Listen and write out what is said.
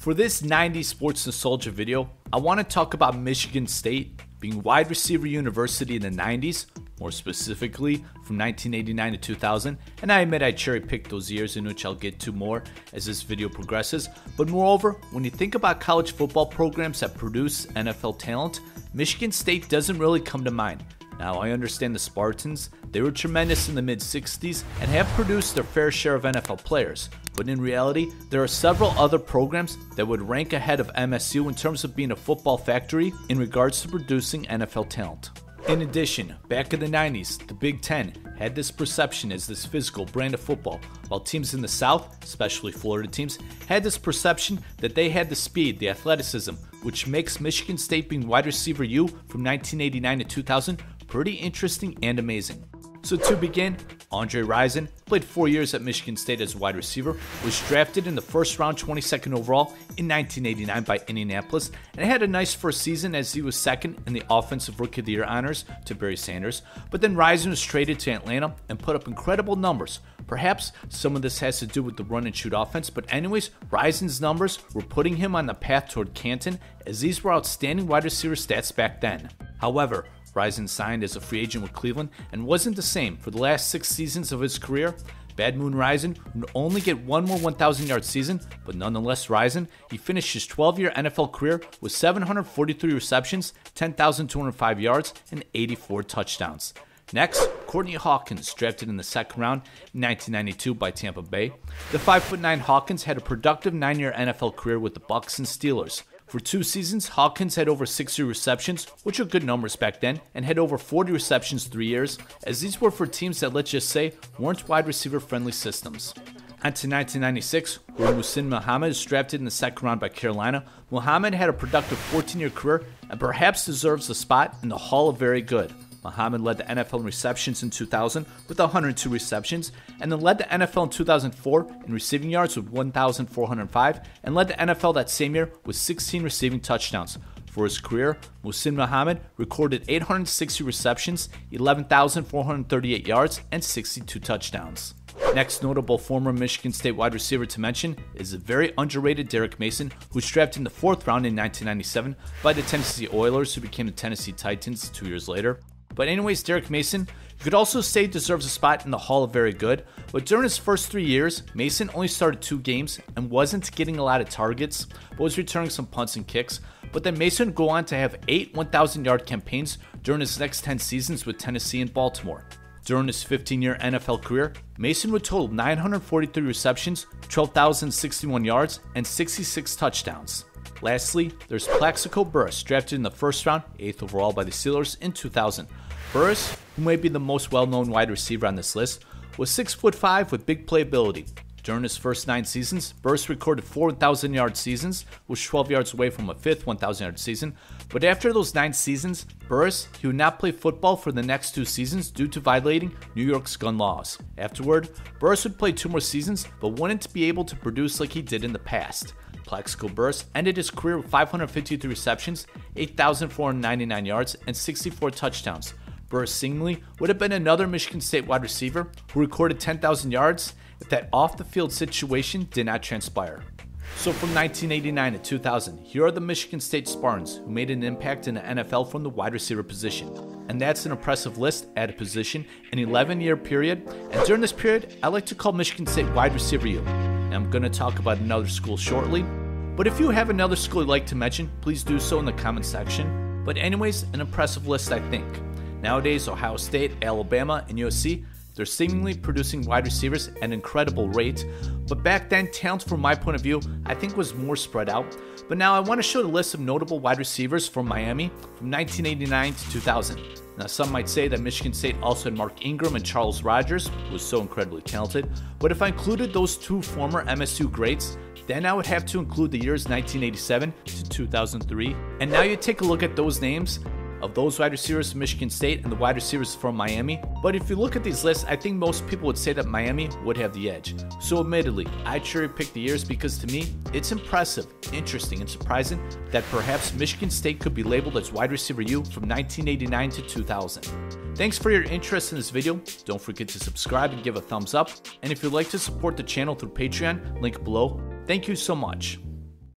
For this 90s sports nostalgia video, I want to talk about Michigan State being wide receiver university in the 90s, more specifically from 1989 to 2000, and I admit I cherry picked those years in which I'll get to more as this video progresses. But moreover, when you think about college football programs that produce NFL talent, Michigan State doesn't really come to mind. Now, I understand the Spartans, they were tremendous in the mid 60s and have produced their fair share of NFL players. But in reality, there are several other programs that would rank ahead of MSU in terms of being a football factory in regards to producing NFL talent. In addition, back in the 90s, the Big Ten had this perception as this physical brand of football, while teams in the South, especially Florida teams, had this perception that they had the speed, the athleticism, which makes Michigan State being wide receiver U from 1989 to 2000 pretty interesting and amazing. So to begin, Andre Rison played four years at Michigan State as wide receiver, was drafted in the first round 22nd overall in 1989 by Indianapolis, and had a nice first season as he was second in the Offensive Rookie of the Year honors to Barry Sanders. But then Rison was traded to Atlanta and put up incredible numbers. Perhaps some of this has to do with the run and shoot offense, but anyways, Rison's numbers were putting him on the path toward Canton as these were outstanding wide receiver stats back then. However, Rison signed as a free agent with Cleveland and wasn't the same for the last six seasons of his career. Bad Moon Rison would only get one more 1,000 yard season, but nonetheless, Rison, he finished his 12 year NFL career with 743 receptions, 10,205 yards, and 84 touchdowns. Next, Courtney Hawkins, drafted in the second round in 1992 by Tampa Bay. The 5'9 Hawkins had a productive nine year NFL career with the Bucks and Steelers. For two seasons, Hawkins had over 60 receptions, which are good numbers back then, and had over 40 receptions three years, as these were for teams that, let's just say, weren't wide receiver friendly systems. And to 1996, where Muhsin Muhammad is drafted in the second round by Carolina. Muhammad had a productive 14 year career and perhaps deserves a spot in the Hall of Very Good. Muhammad led the NFL in receptions in 2000 with 102 receptions, and then led the NFL in 2004 in receiving yards with 1,405, and led the NFL that same year with 16 receiving touchdowns. For his career, Muhsin Muhammad recorded 860 receptions, 11,438 yards, and 62 touchdowns. Next notable former Michigan State wide receiver to mention is the very underrated Derrick Mason, who was drafted in the fourth round in 1997 by the Tennessee Oilers, who became the Tennessee Titans two years later. But anyways, Derrick Mason, you could also say deserves a spot in the Hall of Very Good, but during his first three years, Mason only started two games and wasn't getting a lot of targets, but was returning some punts and kicks. But then Mason would go on to have eight 1,000 yard campaigns during his next 10 seasons with Tennessee and Baltimore. During his 15 year NFL career, Mason would total 943 receptions, 12,061 yards, and 66 touchdowns. Lastly, there's Plaxico Burress, drafted in the first round, 8th overall by the Steelers in 2000. Burress, who may be the most well-known wide receiver on this list, was 6 foot 5 with big playability. During his first nine seasons, Burress recorded four 1,000 yard seasons, was 12 yards away from a fifth 1,000 yard season. But after those nine seasons, Burress, he would not play football for the next two seasons due to violating New York's gun laws. Afterward, Burress would play two more seasons, but wouldn't be able to produce like he did in the past. Plaxico Burress ended his career with 553 receptions, 8,499 yards, and 64 touchdowns. Burress seemingly would have been another Michigan State wide receiver who recorded 10,000 yards if that off the field situation did not transpire. So from 1989 to 2000, here are the Michigan State Spartans who made an impact in the NFL from the wide receiver position. And that's an impressive list at a position, an 11 year period. And during this period, I like to call Michigan State wide receiver U. I'm going to talk about another school shortly. But if you have another school you'd like to mention, please do so in the comment section. But, anyways, an impressive list, I think. Nowadays, Ohio State, Alabama, and USC, they're seemingly producing wide receivers at an incredible rate. But back then, talent from my point of view, I think was more spread out. But now I want to show the list of notable wide receivers from Miami from 1989 to 2000. Now, some might say that Michigan State also had Mark Ingram and Charles Rogers, who was so incredibly talented. But if I included those two former MSU greats, then I would have to include the years 1987 to 2003. And now you take a look at those names, of those wide receivers from Michigan State and the wide receivers from Miami. But if you look at these lists, I think most people would say that Miami would have the edge. So, admittedly, I cherry picked the years because to me, it's impressive, interesting, and surprising that perhaps Michigan State could be labeled as wide receiver U from 1989 to 2000. Thanks for your interest in this video. Don't forget to subscribe and give a thumbs up. And if you'd like to support the channel through Patreon, link below. Thank you so much.